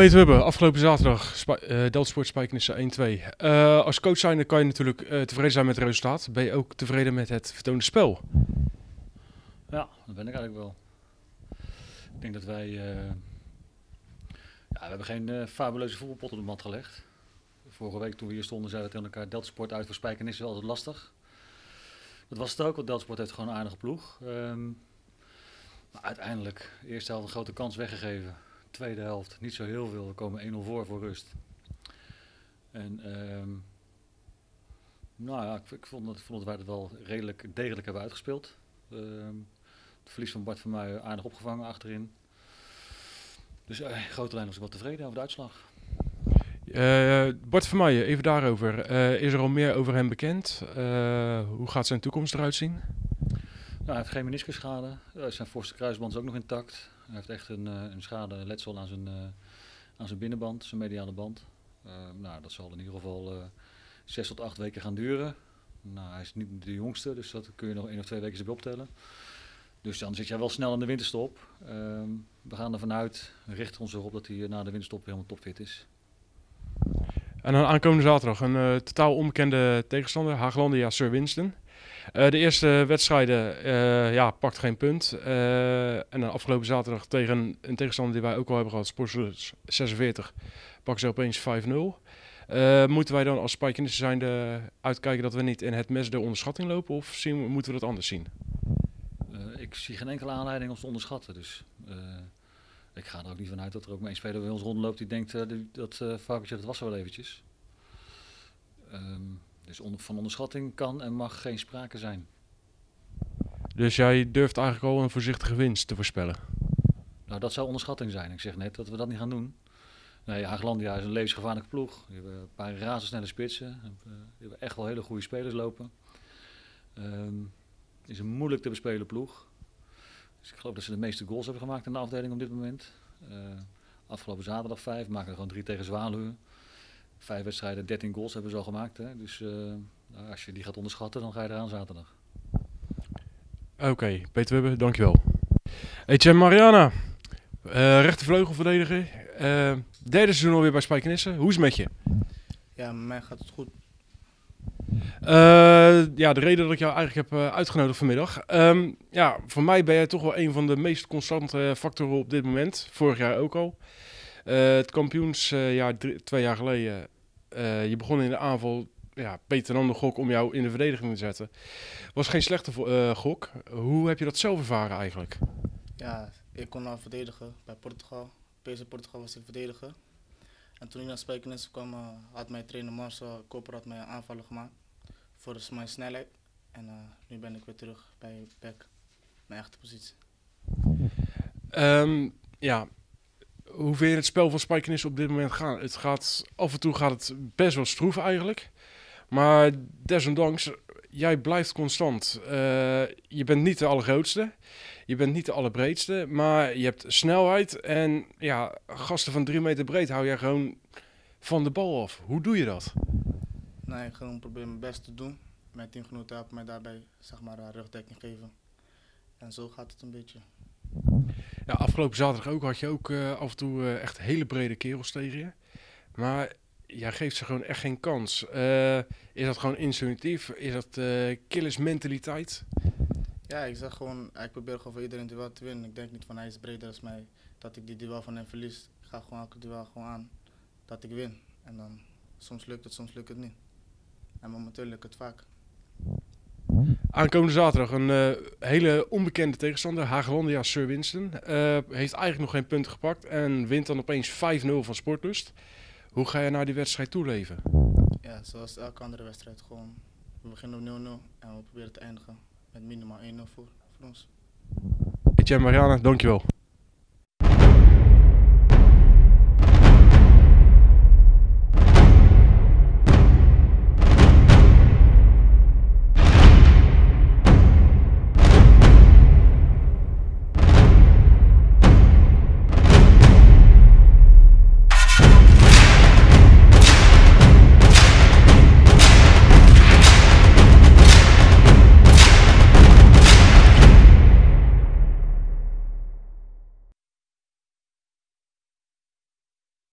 Peter Wubbe, afgelopen zaterdag Sp uh, Deltsport Spijkenissen 1-2. Uh, als coach zijn kan je natuurlijk uh, tevreden zijn met het resultaat. Ben je ook tevreden met het vertoonde spel? Ja, dat ben ik eigenlijk wel. Ik denk dat wij... Ja, we hebben geen fabuleuze voetbalpot op de mat gelegd. Vorige week toen we hier stonden zeiden we tegen elkaar... Deltsport uit voor Spijkenissen is altijd lastig. Dat was het ook, want Deltsport heeft gewoon een aardige ploeg. Um, maar uiteindelijk, de eerste helft een grote kans weggegeven tweede helft niet zo heel veel. We komen 1-0 voor voor rust. En um, nou ja, ik, ik, vond, dat, vond dat wij het wel redelijk degelijk hebben uitgespeeld. Um, het verlies van Bart van Muijen aardig opgevangen achterin. Dus uh, grote lijn was ik wel tevreden over de uitslag. Uh, Bart van Meijen, even daarover. Uh, is er al meer over hem bekend? Uh, hoe gaat zijn toekomst eruit zien? Nou, hij heeft geen meniscusschade. zijn voorste kruisband is ook nog intact. Hij heeft echt een, eh, een schade, letsel aan zijn, uh, aan zijn binnenband, zijn mediale band. Uh, nou, dat zal in ieder geval zes tot acht weken gaan duren. Nou, hij is niet de jongste, dus dat kun je nog één of twee weken erbij optellen. Dus dan zit jij wel snel in de winterstop. Uh, we gaan ervan uit, richten ons erop dat hij na de winterstop helemaal topfit is. En dan aankomende zaterdag een totaal onbekende tegenstander, Haaglandia Sir Winston. Uh, de eerste wedstrijden uh, ja, pakt geen punt. Uh, en dan afgelopen zaterdag tegen een tegenstander die wij ook al hebben gehad, Sports 46, pakken ze opeens 5-0. moeten wij dan als Spijkenissen zijnde uitkijken dat we niet in het mes de onderschatting lopen? Of zien, moeten we dat anders zien? ik zie geen enkele aanleiding om te onderschatten. Dus ik ga er ook niet vanuit dat er ook één speler bij ons rondloopt die denkt dat uh, dat was wel eventjes. Um, dus van onderschatting kan en mag geen sprake zijn. Dus jij durft eigenlijk al een voorzichtige winst te voorspellen? Nou, dat zou onderschatting zijn. Ik zeg net dat we dat niet gaan doen. Nee, Haaglandia is een levensgevaarlijke ploeg. Die hebben een paar razendsnelle spitsen. Die hebben echt wel hele goede spelers lopen. Um, is een moeilijk te bespelen ploeg. Dus ik geloof dat ze de meeste goals hebben gemaakt in de afdeling op dit moment. Uh, afgelopen zaterdag vijf, maken er gewoon drie tegen Zwaluwen vijf wedstrijden, 13 goals hebben ze al gemaakt. Hè? Dus uh, als je die gaat onderschatten, dan ga je eraan zaterdag. Oké, okay, Peter Webbe, dankjewel. Etienne Mariana, uh, rechtervleugelverdediger. Uh, derde seizoen alweer bij Spijkenisse. Hoe is het met je? Ja, met mij gaat het goed. Uh, ja, de reden dat ik jou eigenlijk heb uitgenodigd vanmiddag. Um, ja, voor mij ben jij toch wel een van de meest constante factoren op dit moment. Vorig jaar ook al. Uh, het kampioensjaar twee jaar geleden. Uh, je begon in de aanval. Ja, Peter nam de gok om jou in de verdediging te zetten. Was geen slechte uh, gok. Hoe heb je dat zelf ervaren eigenlijk? Ja, ik kon al verdedigen bij Portugal. PC Portugal was ik verdediger. En toen ik naar Spijkenis kwam, had mijn trainer Marcel Koper had mij aanvallen gemaakt. Voor dus mijn snelheid. En nu ben ik weer terug bij Beck, mijn echte positie. Um, ja, hoe je het spel van Spijkenis op dit moment gaan? Het gaat, af en toe gaat het best wel stroef eigenlijk. Maar desondanks, jij blijft constant. Uh, je bent niet de allergrootste. Je bent niet de allerbreedste. Maar je hebt snelheid. En ja, gasten van drie meter breed hou jij gewoon van de bal af. Hoe doe je dat? Nee, ik gewoon proberen mijn best te doen. Mijn teamgenoten helpen mij daarbij, zeg maar, rugdekking geven. En zo gaat het een beetje. Ja, afgelopen zaterdag ook had je ook uh, af en toe uh, echt hele brede kerels tegen je. Maar jij geeft ze gewoon echt geen kans. Uh, is dat gewoon instinctief? Is dat killersmentaliteit? Ja, ik zeg gewoon, ik probeer gewoon voor iedereen duel te winnen. Ik denk niet van hij is breder als mij, dat ik die duel van hem verlies. Ik ga gewoon elke duel gewoon aan, dat ik win. En dan, soms lukt het, soms lukt het niet. En momenteel lukt het vaak. Aankomende zaterdag een uh, hele onbekende tegenstander, Hagelandia Sir Winston. Uh, heeft eigenlijk nog geen punten gepakt en wint dan opeens 5-0 van Sportlust. Hoe ga je naar die wedstrijd toeleven? Ja, zoals elke andere wedstrijd. Gewoon, we beginnen op 0-0 en we proberen te eindigen met minimaal 1-0 voor, voor ons. Etienne Mariana, dankjewel.